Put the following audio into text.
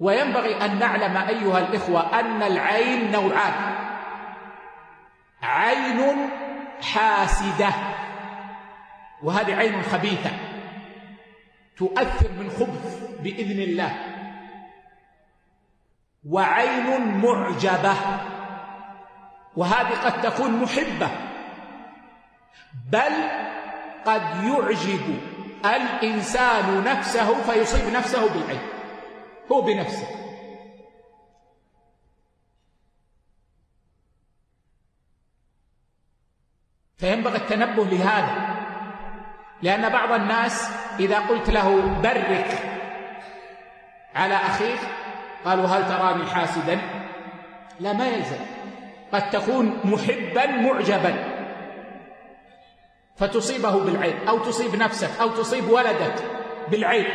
وينبغي أن نعلم أيها الإخوة أن العين نوعان. عين حاسدة وهذه عين خبيثة تؤثر من خبث بإذن الله. وعين معجبة وهذه قد تكون محبة بل قد يعجب الإنسان نفسه فيصيب نفسه بالعين. هو بنفسه. فينبغي التنبه لهذا. لأن بعض الناس إذا قلت له برك على أخيك قالوا هل تراني حاسدا؟ لا ما يلزم. قد تكون محبا معجبا. فتصيبه بالعين أو تصيب نفسك أو تصيب ولدك بالعين